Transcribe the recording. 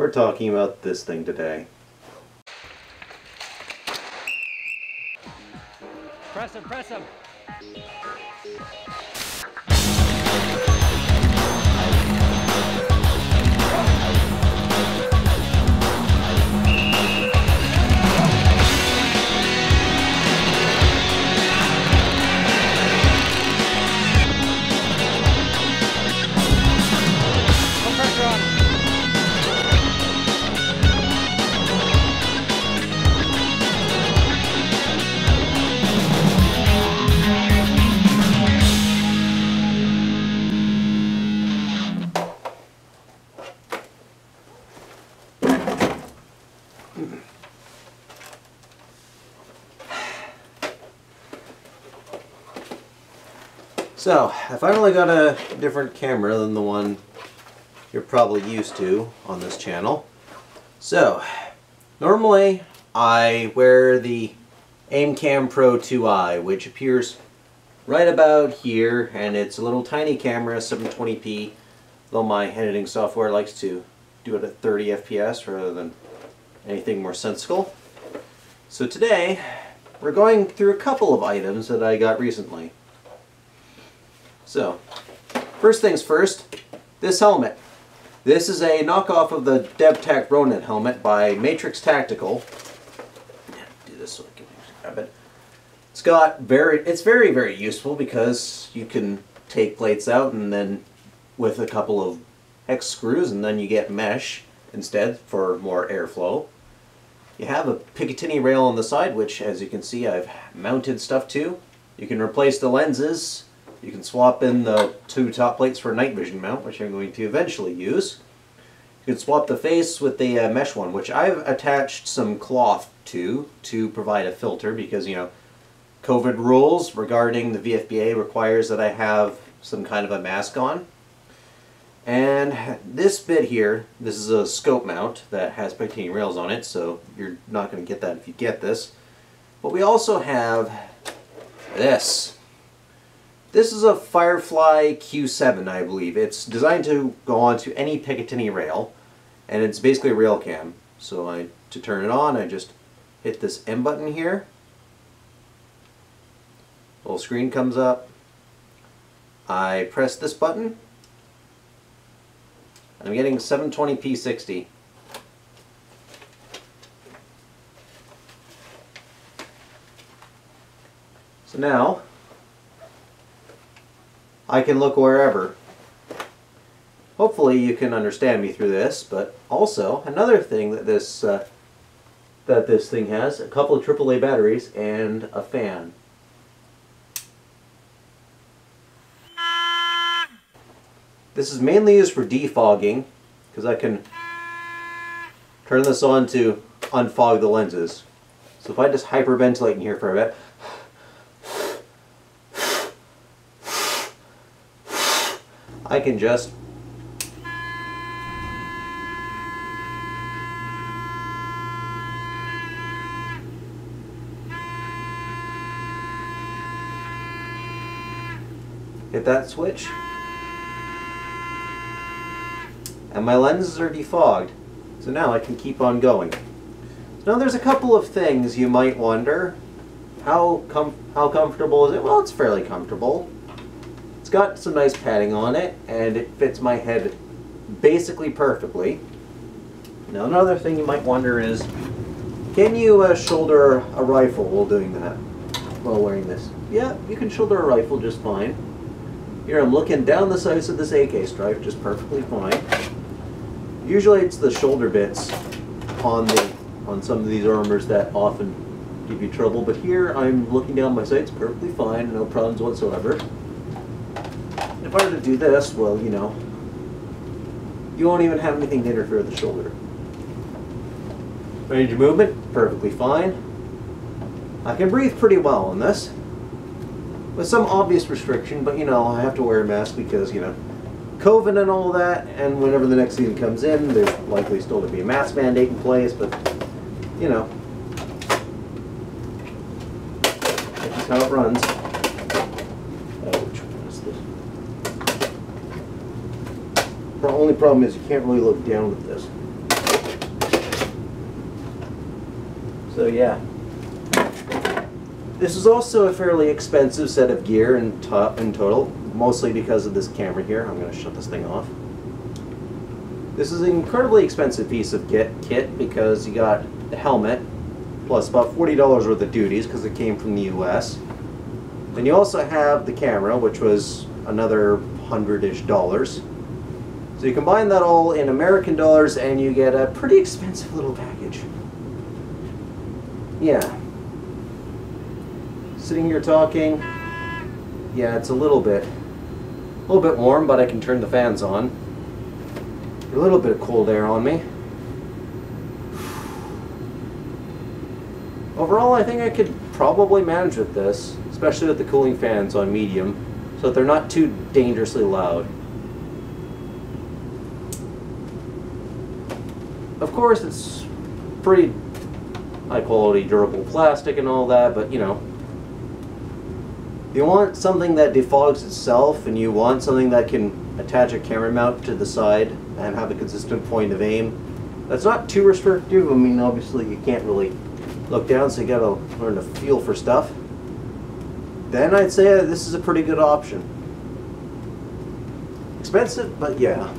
We're talking about this thing today. Press him, press him. So, I finally got a different camera than the one you're probably used to on this channel. So, normally I wear the AimCam Pro 2i, which appears right about here, and it's a little tiny camera, 720p, though my editing software likes to do it at 30 FPS rather than anything more sensible. So today, we're going through a couple of items that I got recently. So, first things first, this helmet. This is a knockoff of the DevTac Ronin helmet by Matrix Tactical. Do this so I can grab it. It's got very, it's very, very useful because you can take plates out and then with a couple of hex screws and then you get mesh instead for more airflow. You have a Picatinny rail on the side, which as you can see I've mounted stuff to. You can replace the lenses. You can swap in the two top plates for a night vision mount, which I'm going to eventually use. You can swap the face with the uh, mesh one, which I've attached some cloth to, to provide a filter because, you know, COVID rules regarding the VFBA requires that I have some kind of a mask on. And this bit here, this is a scope mount that has Picatinny rails on it, so you're not going to get that if you get this. But we also have this. This is a Firefly Q7, I believe. It's designed to go onto any Picatinny rail, and it's basically a rail cam. So I, to turn it on, I just hit this M button here. Little screen comes up. I press this button. And I'm getting 720p 60. So now, I can look wherever. Hopefully you can understand me through this, but also another thing that this uh, that this thing has, a couple of AAA batteries and a fan. This is mainly used for defogging, because I can turn this on to unfog the lenses. So if I just hyperventilate in here for a bit, I can just hit that switch and my lenses are defogged so now I can keep on going. Now there's a couple of things you might wonder. How com how comfortable is it? Well, it's fairly comfortable. Got some nice padding on it, and it fits my head basically perfectly. Now another thing you might wonder is, can you uh, shoulder a rifle while doing that? While wearing this? Yeah, you can shoulder a rifle just fine. Here I'm looking down the sights of this AK stripe just perfectly fine. Usually it's the shoulder bits on the on some of these armors that often give you trouble, but here I'm looking down my sights perfectly fine, no problems whatsoever. If I were to do this, well, you know, you won't even have anything to interfere with the shoulder. Range of movement, perfectly fine. I can breathe pretty well on this. With some obvious restriction, but you know, I have to wear a mask because, you know, COVID and all that, and whenever the next season comes in, there's likely still to be a mask mandate in place, but, you know, that's how it runs. only problem is you can't really look down at this. So yeah. This is also a fairly expensive set of gear in, to in total, mostly because of this camera here. I'm going to shut this thing off. This is an incredibly expensive piece of kit, kit because you got the helmet, plus about $40 worth of duties because it came from the US. Then you also have the camera, which was another hundred-ish dollars. So you combine that all in American dollars and you get a pretty expensive little package. Yeah. Sitting here talking, yeah, it's a little bit, a little bit warm, but I can turn the fans on. A little bit of cold air on me. Overall, I think I could probably manage with this, especially with the cooling fans on medium, so that they're not too dangerously loud. Of course, it's pretty high quality durable plastic and all that, but you know, you want something that defogs itself and you want something that can attach a camera mount to the side and have a consistent point of aim, that's not too restrictive. I mean, obviously you can't really look down, so you gotta learn to feel for stuff. Then I'd say uh, this is a pretty good option. Expensive, but yeah.